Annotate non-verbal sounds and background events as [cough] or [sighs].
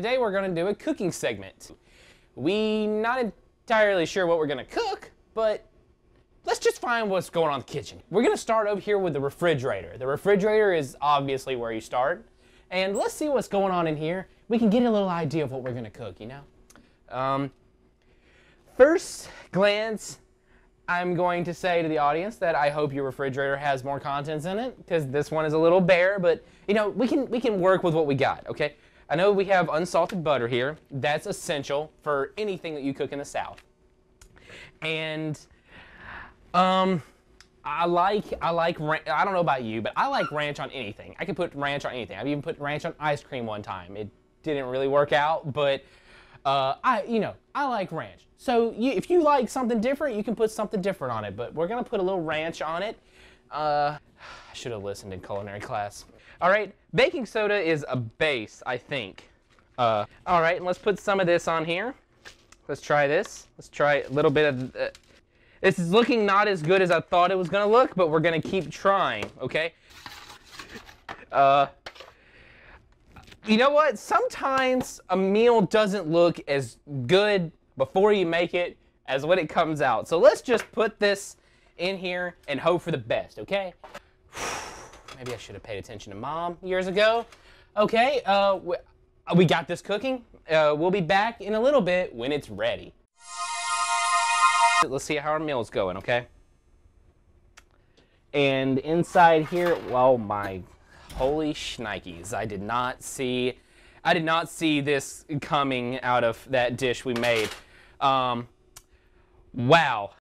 Today we're to do a cooking segment. We not entirely sure what we're to cook, but let's just find what's going on in the kitchen. We're to start over here with the refrigerator. The refrigerator is obviously where you start. And let's see what's going on in here. We can get a little idea of what we're to cook, you know? Um, first glance, I'm going to say to the audience that I hope your refrigerator has more contents in it because this one is a little bare, but you know, we can we can work with what we got, okay? I know we have unsalted butter here. That's essential for anything that you cook in the South. And um, I like I like I don't know about you, but I like ranch on anything. I can put ranch on anything. I've even put ranch on ice cream one time. It didn't really work out, but uh, I you know I like ranch. So you, if you like something different, you can put something different on it. But we're gonna put a little ranch on it. Uh, [sighs] I should have listened in culinary class. All right, baking soda is a base, I think. Uh, all right, and let's put some of this on here. Let's try this. Let's try a little bit of. Uh, this is looking not as good as I thought it was gonna look, but we're gonna keep trying, okay? Uh, you know what? Sometimes a meal doesn't look as good before you make it as when it comes out. So let's just put this in here and hope for the best, okay? [sighs] Maybe I should have paid attention to mom years ago. Okay, uh, we got this cooking. Uh, we'll be back in a little bit when it's ready. Let's see how our meal's going, okay? And inside here, well, my holy shnikes. I did not see, I did not see this coming out of that dish we made. Um, wow.